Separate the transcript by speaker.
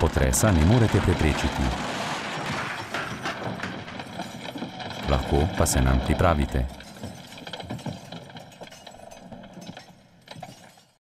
Speaker 1: Potresa ne morete preprečiti. Lahko pa se nam pripravite.